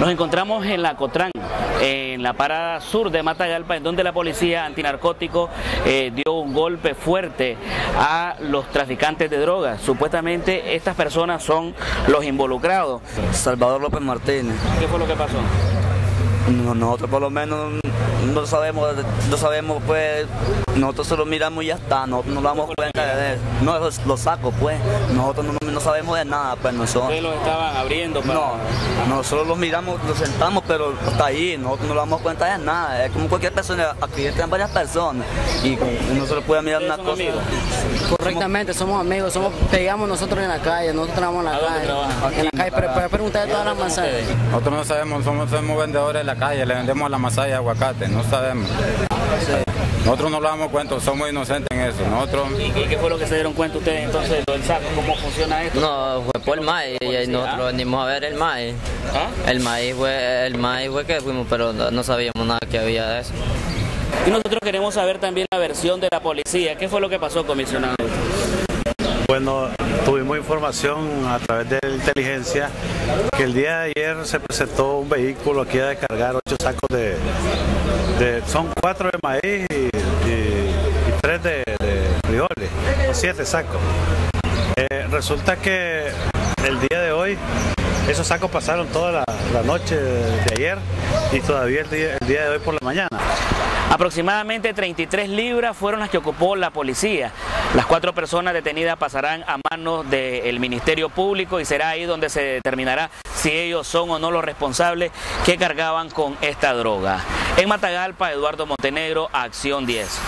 Nos encontramos en la Cotrán, en la parada sur de Matagalpa, en donde la policía antinarcótico eh, dio un golpe fuerte a los traficantes de drogas. Supuestamente estas personas son los involucrados. Salvador López Martínez. ¿Qué fue lo que pasó? Nosotros por lo menos no sabemos, no sabemos pues, nosotros solo miramos y ya está, nosotros no damos cuenta de eso. No, los, los sacos pues, nosotros no, no, sabemos de nada pues nosotros. ¿Ustedes los estaban abriendo? Para... No, nosotros los miramos, los sentamos, pero está ahí, nosotros no damos cuenta de nada. Es como cualquier persona, aquí están varias personas y no se lo puede mirar una cosa. Amigos? Correctamente, somos amigos, somos, pegamos nosotros en la calle, nosotros trabajamos en la calle. En la calle, pero, pero preguntar de todas las manzanas. Nosotros no sabemos, somos, somos vendedores de la calle, le vendemos a la masaya de aguacate, no sabemos. Nosotros no lo damos cuenta, somos inocentes en eso. Nosotros... ¿Y qué, fue lo que se dieron cuenta ustedes entonces del saco? ¿Cómo funciona esto? No, fue por el maíz y nosotros venimos a ver el maíz. ¿Ah? El maíz fue el maíz fue que fuimos, pero no sabíamos nada que había de eso. Y nosotros queremos saber también la versión de la policía. ¿Qué fue lo que pasó, comisionado? Bueno, tuvimos información a través de la inteligencia que el día de ayer se presentó un vehículo aquí a descargar ocho sacos de, de son cuatro de maíz y, tres de, de, frijoles, siete sacos. Eh, resulta que el día de hoy esos sacos pasaron toda la, noche de ayer y todavía el día, el día de hoy por la mañana. Aproximadamente 33 libras fueron las que ocupó la policía. Las cuatro personas detenidas pasarán a manos del Ministerio Público y será ahí donde se determinará si ellos son o no los responsables que cargaban con esta droga. En Matagalpa, Eduardo Montenegro, Acción 10.